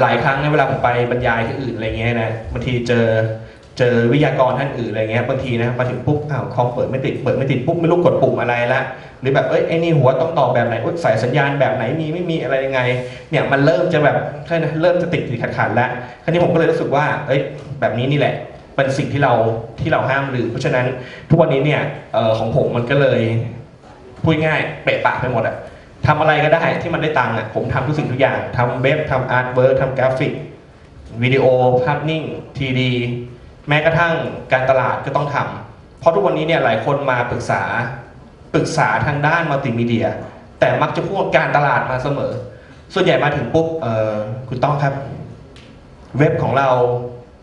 หลายครั้งในเวลาผมไปบรรยายที่อื่นอะไรเงี้ยนะบางทีเจอเจอวิทยากรท่านอื่นอะไรเงี้ยบางทีนะมาถึงปุ๊บอ้าวคอมเปิดไม่ติดเปิดไม่ติดปุ๊บไม่รู้กดปุ่มอะไรละหรือแบบเอ้ยไอ้นี่หัวต้องต่อแบบไหนอุ๊ยสายสัญญาณแบบไหนมีไม่มีอะไรยังไงเนี่ยมันเริ่มจะแบบใช่นะเริ่มจะติดติดขัดขัดแล้วคราวนี้ผมก็เลยรู้สึกว่าเอ้ยแบบนี้นี่แหละเป็นสิ่งที่เราที่เราห้ามลืมเพราะฉะนั้นทุกวันนี้เนี่ยออของผมมันก็เลยพูดง่ายเปะปะไปหมดอะ ทำอะไรก็ได้ที่มันได้ตังค์อะผมทำทุกสิ่งทุกอย่างทำเว็บทำ artwork ทำกราฟิกวิดีโอภาพนิ่ง 3D แม้กระทั่งการตลาดก็ต้องทำเพราะทุกวันนี้เนี่ยหลายคนมาปรึกษาปรึกษาทางด้านมัลติมีเดีย แต่มักจะพูดการตลาดมาเสมอ ส่วนใหญ่มาถึงปุ๊บคุณต้องครับ เว็บของเรา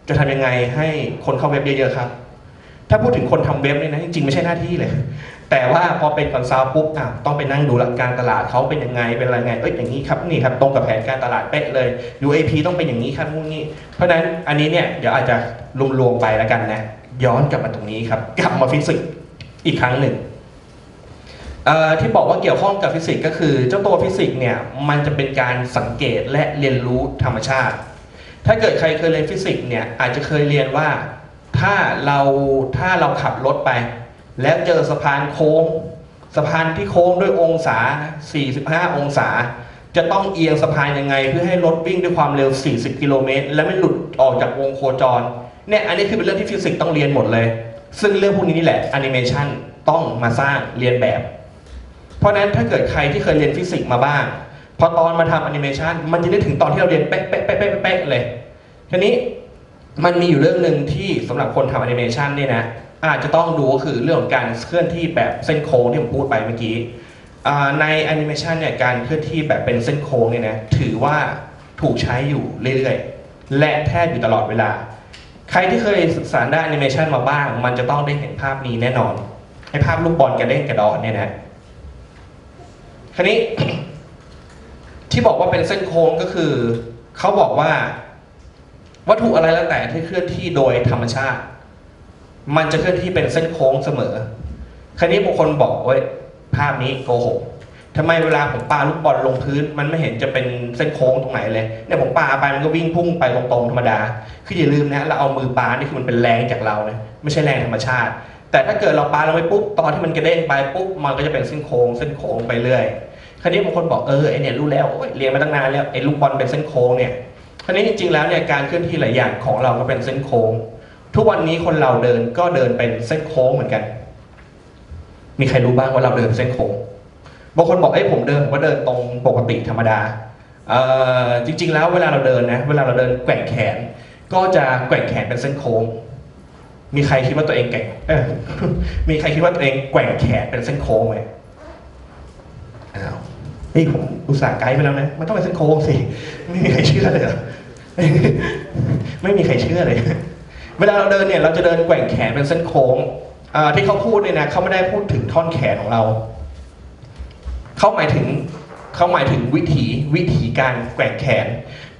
จะทำยังไงให้คนเข้าเว็บเยอะๆครับ ถ้าพูดถึงคนทำเว็บเนี่ยนะจริงๆไม่ใช่หน้าที่เลย แต่ว่าพอเป็น consult ปุ๊บอะต้องไปนั่งดูหลักการตลาดเขาเป็นยังไงเป็นอะไรไงเอ้ยอย่างนี้ครับนี่ครับตรงกับแผนการตลาดเป๊ะเลย UAP ต้องเป็นอย่างนี้ครับนู่นนี่เพราะนั้นอันนี้เนี่ยเดี๋ยวอาจจะรวมๆไปแล้วกันนะย้อนกลับมาตรงนี้ครับกลับมาฟิสิกส์อีกครั้งหนึ่งที่บอกว่าเกี่ยวข้องกับฟิสิกส์ก็คือเจ้าตัวฟิสิกส์เนี่ยมันจะเป็นการสังเกตและเรียนรู้ธรรมชาติ ถ้าเกิดใครเคยเรียนฟิสิกส์เนี่ยอาจจะเคยเรียนว่าถ้าเราถ้าเราขับรถไป แล้วเจอสะพานโค้ง สะพานที่โค้งด้วยองศา 45 องศา จะต้องเอียงสะพานยังไง เพื่อให้รถวิ่งด้วยความเร็ว 40 กิโลเมตร และไม่หลุดออกจากวงโคจร เนี่ยอันนี้คือเป็นเรื่องที่ฟิสิกส์ต้องเรียนหมดเลย ซึ่งเรื่องพวกนี้นี่แหละแอนิเมชันต้องมาสร้างเลียนแบบ เพราะฉะนั้นถ้าเกิดใครที่เคยเรียนฟิสิกส์มาบ้าง พอตอนมาทำแอนิเมชันมันจะได้ถึงตอนที่เราเรียนเป๊ะเป๊ะเป๊ะเป๊ะเป๊ะเลยทีนี้มันมีอยู่เรื่องหนึ่งที่สำหรับคนทำแอนิเมชันเนี่ยนะ อาจจะต้องดูก็คือเรื่องของการเคลื่อนที่แบบเส้นโค้งที่ผมพูดไปเมื่อกี้ในแอนิเมชันเนี่ยการเคลื่อนที่แบบเป็นเส้นโค้งเนี่ยนะถือว่าถูกใช้อยู่เรื่อยๆ และแทบอยู่ตลอดเวลา ใครที่เคยศึกษาด้านแอนิเมชันมาบ้าง มันจะต้องได้เห็นภาพนี้แน่นอนไอ้ภาพลูกบอลกระเด้งกระดอนเนี่ยนะคราวนี้ที่บอกว่าเป็นเส้นโค้งก็คือเขาบอกว่า วัตถุอะไรแล้วแต่ที่เคลื่อนที่โดยธรรมชาติ มันจะเคลื่อนที่เป็นเส้นโค้งเสมอคราวนี้บางคนบอกว่าภาพนี้โกหกทำไมเวลาผมปาลูกบอลลงพื้น มันไม่เห็นจะเป็นเส้นโค้งตรงไหนเลยเนี่ยผมปาไปมันก็วิ่งพุ่งไปตรงๆธรรมดา คืออย่าลืมนะเราเอามือปานี่คือมันเป็นแรงจากเรานะไม่ใช่แรงธรรมชาติ แต่ถ้าเกิดเราปาลงไปปุ๊บตอนที่มันกระเด้งไปปุ๊บมันก็จะเป็นเส้นโค้งเส้นโค้งไปเรื่อยคราวนี้บางคนบอกเออไอเนี่ยรู้แล้วเรียนมาตั้งนานแล้วไอลูกบอลเป็นเส้นโค้งเนี่ยคราวนี้จริงๆแล้วเนี่ยการเคลื่อนที่หลายอย่างของเราก็เป็นเส้นโค้ง ทุกวันนี้คนเราเดินก็เดินเป็นเส้นโค้งเหมือนกัน มีใครรู้บ้างว่าเราเดินเส้นโค้ง บางคนบอกเอ้ยผมเดินผมก็เดินตรงปกติธรรมดาเอ่อจริง ๆ แล้วเวลาเราเดินนะ เวลาเราเดินแกว่งแขน ก็จะแกว่งแขนเป็นเส้นโค้ง มีใครคิดว่าตัวเองแกว่งเออมีใครคิดว่าตัวเองแกว่งแขนเป็นเส้นโค้งไหมอ้าวเฮ้ยผมอุตส่าห์ไกด์ไปแล้วนะมันต้องเป็นเส้นโค้งสิ ไม่มีใครเชื่อเลยเหรอไม่มีใครเชื่อเลย เวลาเราเดินเนี่ยเราจะเดินแกว่งแขนเป็นเส้นโค้งที่เขาพูดเนี่ยนะเขาไม่ได้พูดถึงท่อนแขนของเรา เขาหมายถึงเขาหมายถึงวิถีวิถีการแกว่งแขน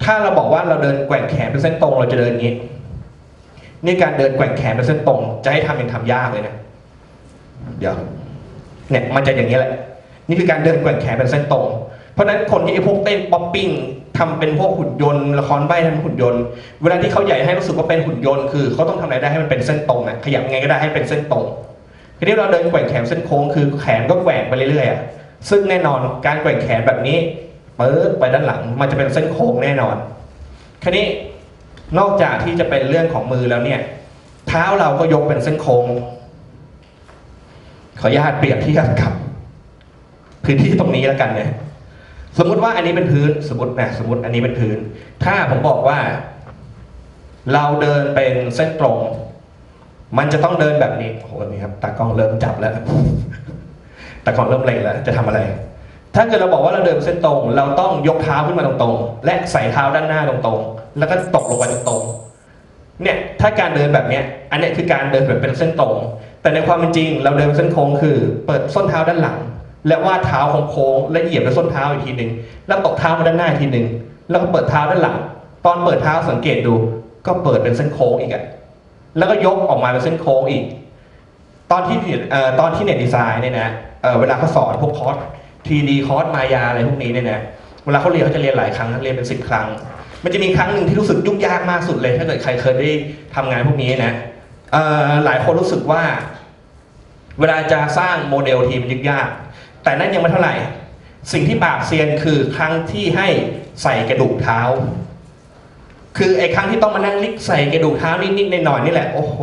ถ้าเราบอกว่าเราเดินแกว่งแขนเป็นเส้นตรงเราจะเดินอย่างนี้นี่การเดินแกว่งแขนเป็นเส้นตรง จะให้ทำยังทำยากเลยนะเดี๋ยวเนี่ยมันจะอย่างนี้แหละ นี่คือการเดินแกว่งแขนเป็นเส้นตรง เพราะฉะนั้นคนที่ไอ้พวกเต้นป๊อปปิ้งทำเป็นพวกหุ่นยนต์ละครใบ้ทำเป็นหุ่นยนต์ เวลาที่เขาใหญ่ให้รู้สึกว่าเป็นหุ่นยนต์คือเขาต้องทำอะไรได้ให้มันเป็นเส้นตรงอะขยับยังไงก็ได้ให้เป็นเส้นตรงทีนี้เราเดินแกว่งแขนเส้นโค้งคือแขนก็แกว่งไปเรื่อยๆอะซึ่งแน่นอนการแกว่งแขนแบบนี้เปิดไปด้านหลังมันจะเป็นเส้นโค้งแน่นอนคราวนี้นอกจากที่จะเป็นเรื่องของมือแล้วเนี่ย เท้าเราก็ยกเป็นเส้นโค้งขออนุญาตเปรียบเทียบกับพื้นที่ตรงนี้แล้วกันเนี่ย สมมุติว่าอันนี้เป็นพื้นสมมตินะสมมติอันนี้เป็นพื้น ถ้าผมบอกว่า เราเดินเป็นเส้นตรง มันจะต้องเดินแบบนี้โอ้โหนี่ครับตากล้องเริ่มจับแล้วตากล้องเริ่มเล็งแล้ว จะทำอะไร ถ้าเกิดเราบอกว่าเราเดินเส้นตรง เราต้องยกเท้าขึ้นมาตรงๆ และใส่เท้าด้านหน้าตรงๆ แล้วก็ตกลงไปตรงๆเนี่ยถ้าการเดินแบบเนี้ย อันนี้คือการเดินแบบเป็นเส้นตรง แต่ในความเป็นจริง เราเดินเป็นเส้นโค้งคือ เปิดส้นเท้าด้านหลัง และวาดเท้าโค้งๆและเหยียบด้วยส้นเท้าอีกทีหนึ่งแล้วตกเท้ามาด้านหน้าอีกทีหนึ่งแล้วก็เปิดเท้าด้านหลัง ตอนเปิดเท้าสังเกตดู ก็เปิดเป็นเส้นโค้งอีกอะแล้วก็ยกออกมาเป็นเส้นโค้งอีก ตอนที่เอ่อตอนที่ Net Design เนี่ยนะเอ่อเวลาเขาสอนพวกคอร์ส 3D คอร์สมายาอะไรพวกนี้เนี่ยนะเวลาเขาเรียนเขาจะเรียนหลายครั้งเรียนเป็นสิบครั้ง มันจะมีครั้งหนึ่งที่รู้สึกยุ่งยากมากสุดเลย ถ้าเกิดใครเคยได้ทำงานพวกนี้นะเอ่อหลายคนรู้สึกว่า เวลาจะสร้างโมเดลทีมันยุ่งยาก แต่นั่นยังไม่เท่าไหร่ สิ่งที่ปราบเซียนคือครั้งที่ให้ใส่กระดูกเท้า คือไอ้ครั้งที่ต้องมานั่ง rig ใส่กระดูกเท้านิดๆหน่อยๆนี่แหละโอ้โห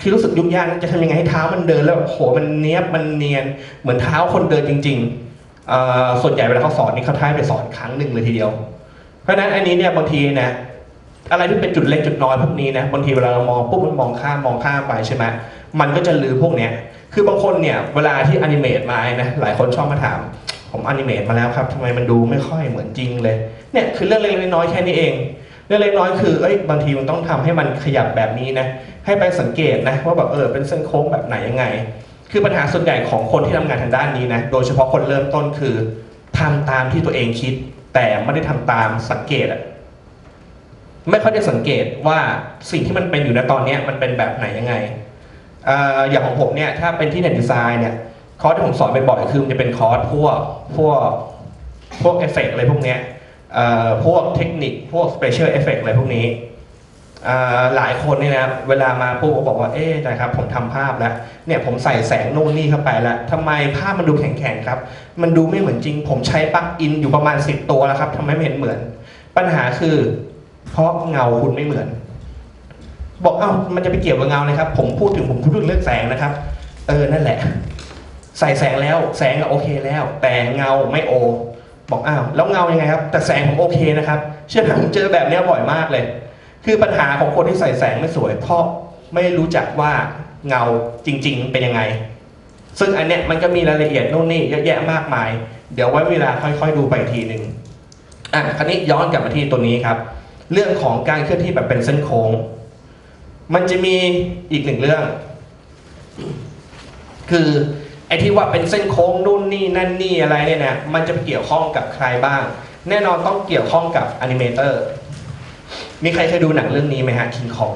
คือรู้สึกยุ่งยากจะทำยังไงให้เท้ามันเดินแล้วโอ้โหมันเนี้ยบมันเนียนเหมือนเท้าคนเดินจริงๆส่วนใหญ่เวลาเขาสอนนี่เขาท้ายไปสอนครั้งหนึ่งเลยทีเดียว เพราะฉะนั้นอันนี้เนี่ยบางทีนะอะไรที่เป็นจุดเล็กจุดน้อยพวกนี้นะบางทีเวลาเรามองปุ๊บมันมองข้ามมองข้ามไปใช่ไหมมันก็จะลืมพวกเนี้ย คือบางคนเนี่ยเวลาที่อนิเมตมานะหลายคนชอบมาถาม ผมอนิเมตมาแล้วครับทำไมมันดูไม่ค่อยเหมือนจริงเลยเนี่ยคือเรื่องเล็กน้อยแค่นี้เอง เรื่องเล็กน้อยคือเอ้ยบางทีมันต้องทำให้มันขยับแบบนี้นะให้ไปสังเกตนะว่าแบบเออเป็นเส้นโค้งแบบไหนยังไง คือปัญหาส่วนใหญ่ของคนที่ทำงานทางด้านนี้นะโดยเฉพาะคนเริ่มต้นคือทำตามที่ตัวเองคิด แต่ไม่ได้ทำตามสังเกตอะไม่ค่อยได้สังเกตว่าสิ่งที่มันเป็นอยู่ในตอนนี้มันเป็นแบบไหนยังไง อย่างของผมเนี่ยถ้าเป็นที่เน็ตดีไซน์เนี่ยคอร์สที่ผมสอนบ่อยๆคือมันจะเป็นคอร์สพวกพวกพวกเอฟเฟกต์อะไรพวกเนี้ยพวกเทคนิคพวก special effect อะไรพวกนี้หลายคนเนี่ยนะเวลามาปุ๊บก็บอกว่าเอ๊ะอาจารย์ครับผมทำภาพแล้วเนี่ยผมใส่แสงนู่นนี่เข้าไปแล้วทำไมภาพมันดูแข็งๆครับ มันดูไม่เหมือนจริง ผมใช้ปลั๊กอินอยู่ประมาณ 10 ตัวแล้วครับทำไมไม่เห็นเหมือน ปัญหาคือ เพราะเงาคุณไม่เหมือน บอกเอ้ามันจะไปเกี่ยวกับเงาเลยครับ ผมพูดถึงผมพูดถึงเรื่องแสงนะครับ เออนั่นแหละ ใส่แสงแล้วแสงอะโอเคแล้ว แต่เงาไม่โอ บอกอ้าวแล้วเงายังไงครับ แต่แสงผมโอเคนะครับ เชื่อผมเจอแบบนี้บ่อยมากเลย คือปัญหาของคนที่ใส่แสงไม่สวย เพราะไม่รู้จักว่าเงาจริง ๆ เป็นยังไง ซึ่งอันเนี้ยมันก็มีรายละเอียดนู่นนี่เยอะแยะมากมาย เดี๋ยวไว้เวลาค่อย ๆ ดูไปทีหนึ่งอะคราวนี้ย้อนกลับมาที่ตัวนี้ครับ เรื่องของการเคลื่อนที่แบบเป็นเส้นโค้ง มันจะมีอีกหนึ่งเรื่อง คือไอ้ที่ว่าเป็นเส้นโค้งนู่นนี่นั่นนี่อะไรเนี่ยนะมันจะเกี่ยวข้องกับใครบ้าง แน่นอนต้องเกี่ยวข้องกับ animator มีใครเคยดูหนังเรื่องนี้ไหมฮะคิงคอง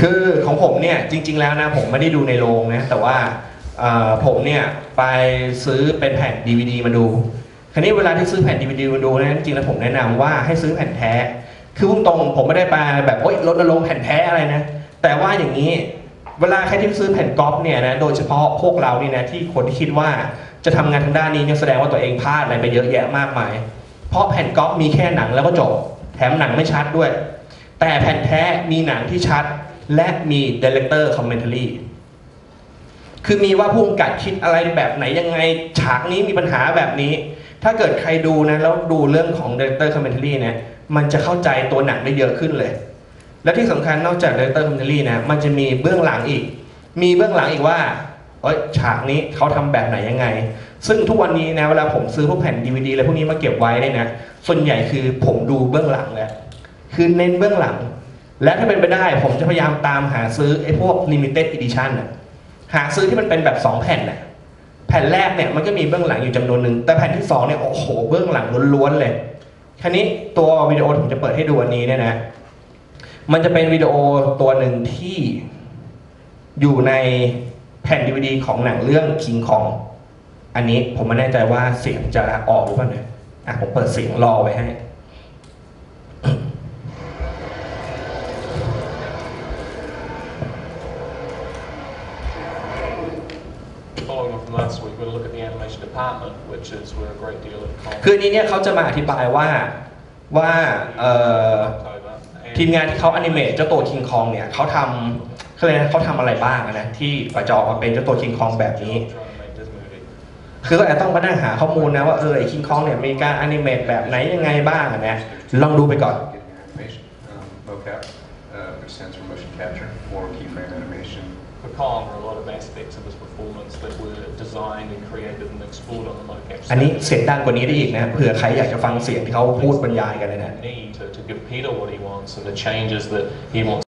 คือของผมเนี่ยจริง ๆ แล้วนะผมไม่ได้ดูในโรงนะแต่ว่าผมเนี่ยไปซื้อเป็นแผ่น DVD มาดู ราวนี้เวลาที่ซื้อแผ่น DVD มาดูนะจริงๆแล้วผมแนะนำว่าให้ซื้อแผ่นแท้ คือพุ่งตรงผมไม่ได้ไปแบบโอ๊ยลดลงค์แผ่นแท้อะไรนะ แต่ว่าอย่างนี้เวลาใครที่ซื้อแผ่นก๊อปเนี่ยนะโดยเฉพาะพวกเรานี่นะที่คนที่คิดว่าจะทำงานทางด้านนี้เนี่ยแสดงว่าตัวเองพลาดอะไรไปเยอะแยะมากมาย เพราะแผ่นก๊อปมีแค่หนังแล้วก็จบ แถมหนังไม่ชัดด้วย แต่แผ่นแท้มีหนังที่ชัด และมี director commentary คือมีว่าผู้กำกับคิดอะไรแบบไหนยังไงฉากนี้มีปัญหาแบบนี้ ถ้าเกิดใครดูนะแล้วดูเรื่องของ director commentary นี่ยมันจะเข้าใจตัวหนังได้เยอะขึ้นเลย และที่สำคัญนอกจาก director commentary นะมันจะมีเบื้องหลังอีก มีเบื้องหลังอีกว่าเอ้ยฉากนี้เขาทำแบบไหนยังไง ซึ่งทุกวันนี้นะเวลาผมซื้อพวกแผ่น DVD อะไรพวกนี้มาเก็บไว้เนี่ยนะส่วนใหญ่คือผมดูเบื้องหลังแหละคือเน้นเบื้องหลัง และถ้าเป็นไปได้ผมจะพยายามตามหาซื้อไอ้พวก limited edition น่ะหาซื้อที่มันเป็นแบบ 2 แผ่นน่ะ แผ่นแรกเนี่ยมันก็มีเบื้องหลังอยู่จำนวนหนึ่งแต่แผ่นที่สองเนี่ยโอ้โหเบื้องหลังล้วนๆเลยคราวนี้ตัววิดีโอที่ผมจะเปิดให้ดูอันนี้เนี่ยนะ มันจะเป็นวิดีโอตัวหนึ่งที่อยู่ในแผ่น DVD ของหนังเรื่อง King Kong อันนี้ผมไม่แน่ใจว่าเสียงจะออกหรือเปล่าเนี่ยอะผมเปิดเสียงรอไว้ให้ animation department, which is where a great deal of คืออันนี้เนี่ยเขาจะมาอธิบายว่าว่าเอ่อ October. ทีมงานที่เขาอนิเมตเจ้าตัวคิงคองเนี่ยเขาทำเขาเลยกนะเขาทำอะไรบ้างอะนะที่กว่าจะออกมาเป็นเจ้าตัวคิงคองแบบนี้ Trying to make this movie. คือก็อาจจะต้องมานั่งหาข้อมูลนะว่าเออไอ้คิงคองเนี่ยมีการอนิเมตแบบไหนยังไงบ้างอะนะลองดูไปก่อน Getting your animation, um, mocap, uh, which stands for motion capture, designed and created and explored on the mocap อันนี้ stage. เสียงดังกว่านี้ได้อีกนะเผื่อใครอยากจะฟังเสียงที่เขาพูดบรรยายกันเลยนะ Need to, to give Peter what he wants and the changes that he wants